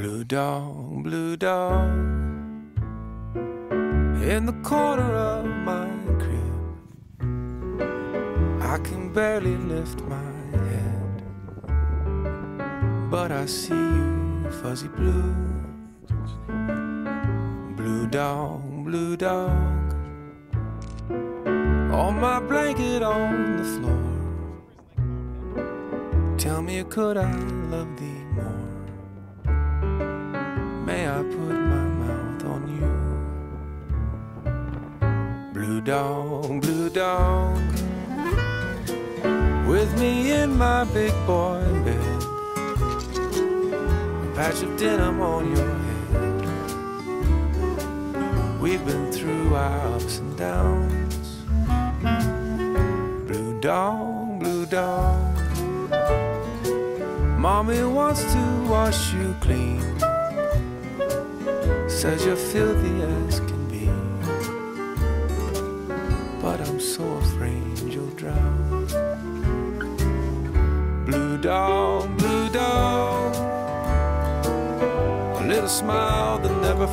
Blue dog, blue dog, in the corner of my crib. I can barely lift my head, but I see you, fuzzy blue. Blue dog, blue dog, on my blanket on the floor. Tell me, could I love thee more? I put my mouth on you? Blue dog, blue dog, with me in my big boy bed. A patch of denim on your head. We've been through our ups and downs. Blue dog, blue dog. Mommy wants to wash you clean. Says you're filthy as can be. But I'm so afraid you'll drown. Blue dog, blue dog. A little smile that never